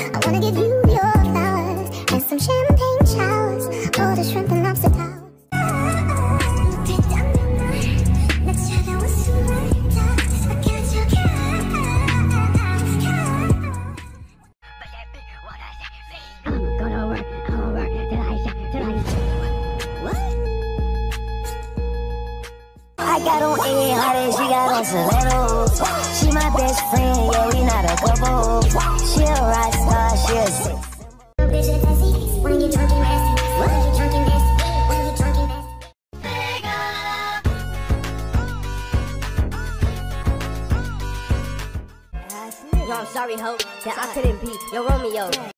I wanna give you your flowers and some champagne showers, all the shrimp and lobster towers. I got on she got on Stilettos. She my best friend, yeah, we not a couple. She a Yo, I'm sorry, hope, that I couldn't be your Romeo.